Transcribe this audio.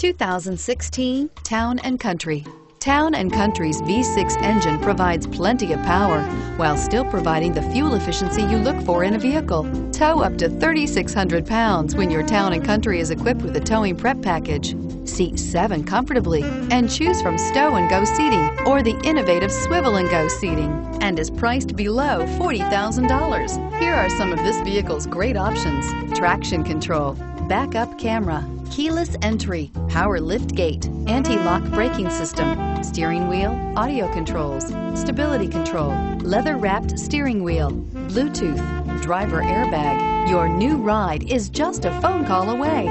2016 Town & Country. Town & Country's V6 engine provides plenty of power while still providing the fuel efficiency you look for in a vehicle. Tow up to 3,600 pounds when your Town & Country is equipped with a towing prep package. Seat seven comfortably and choose from stow and go seating or the innovative swivel and go seating and is priced below $40,000. Here are some of this vehicle's great options. Traction control, backup camera, keyless entry, power lift gate, anti-lock braking system, steering wheel, audio controls, stability control, leather wrapped steering wheel, Bluetooth, driver airbag. Your new ride is just a phone call away.